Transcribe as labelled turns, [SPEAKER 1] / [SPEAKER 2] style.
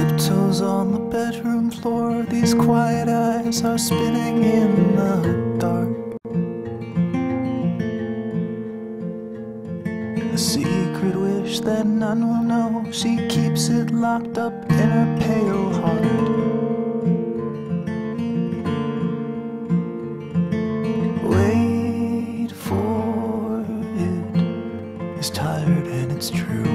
[SPEAKER 1] tiptoes on the bedroom floor. These quiet eyes are spinning in the dark. A secret wish that none will know. She keeps it locked up in her pale heart. Wait for it. It's tired and it's true.